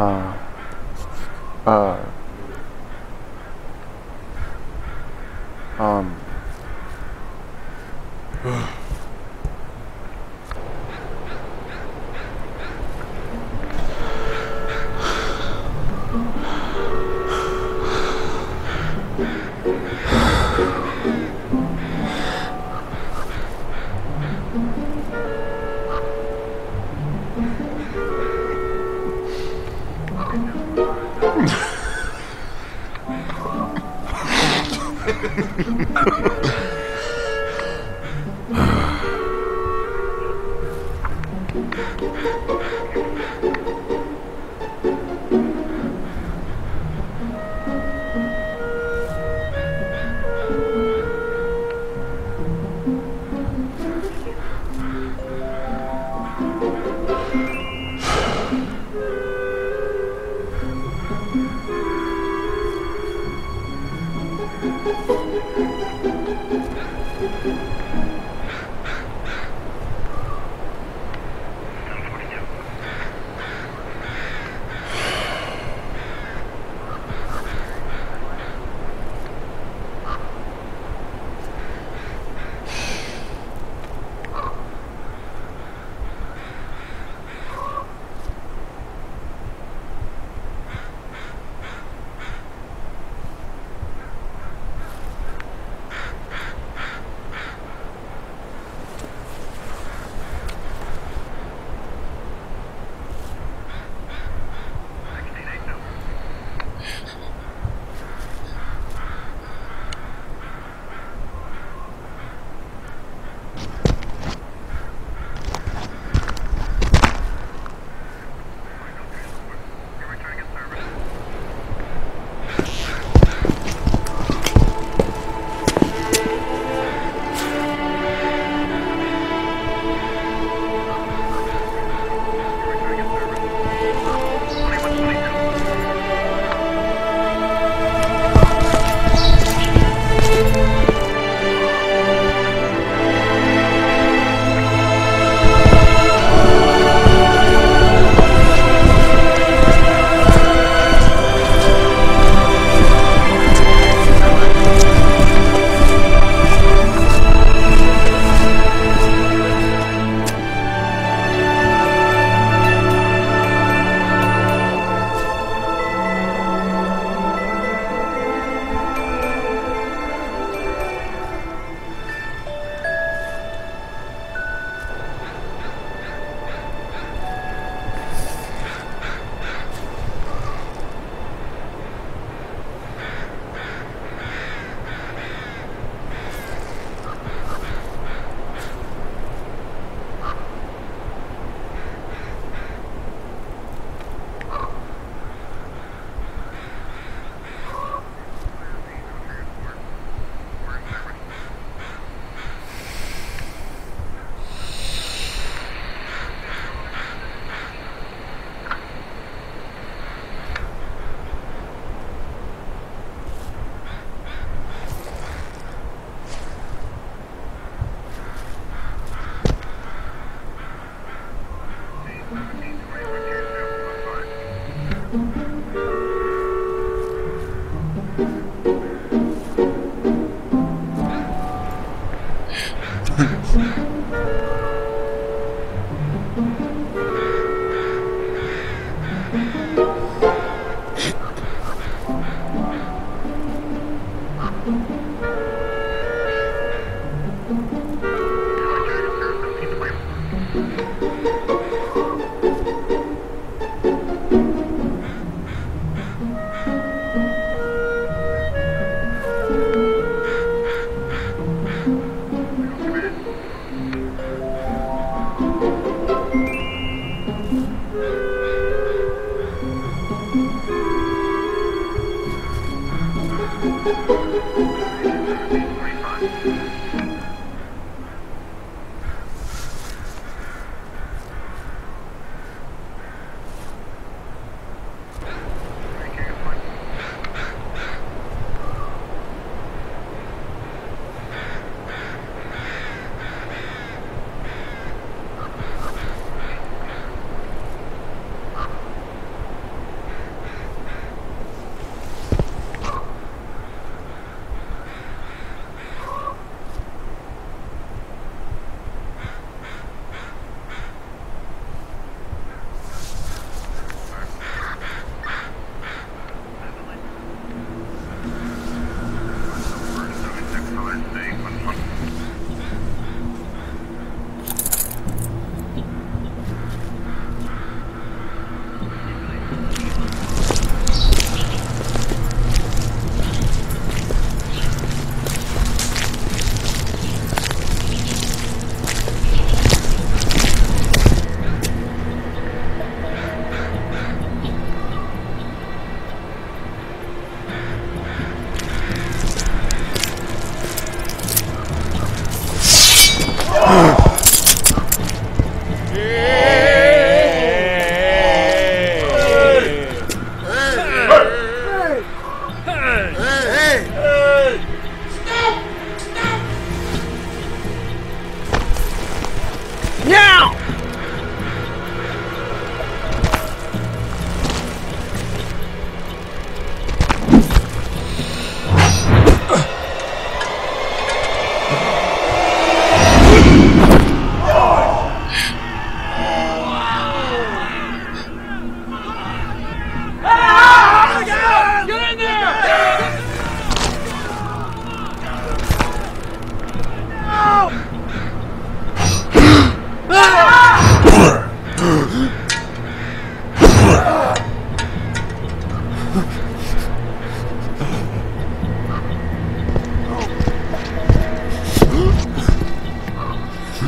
uh, uh, um, Twenty-five.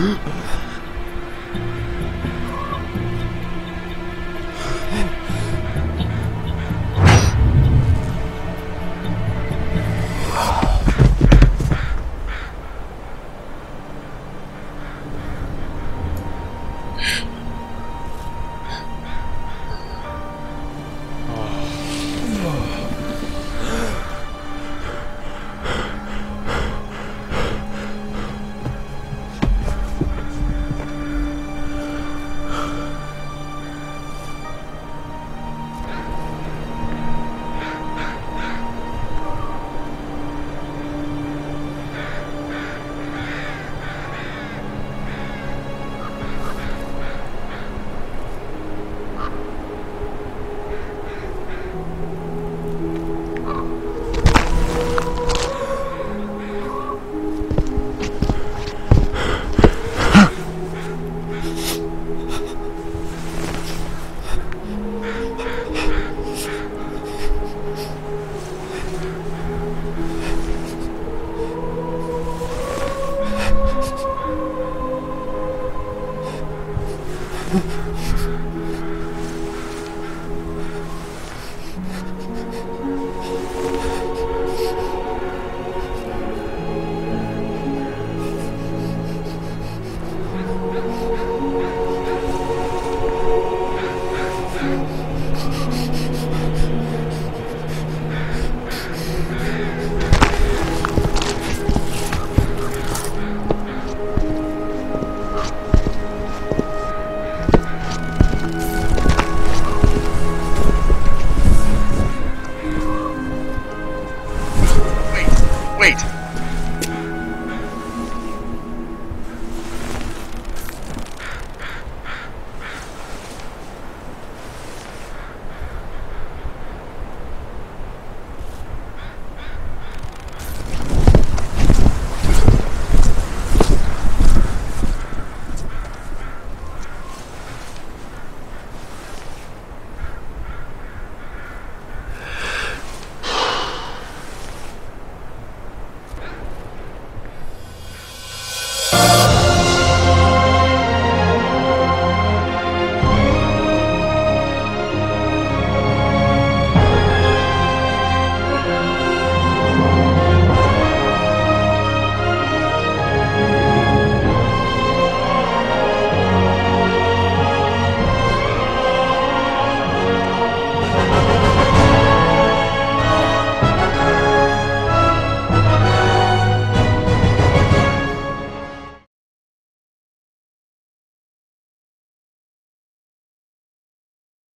Shh.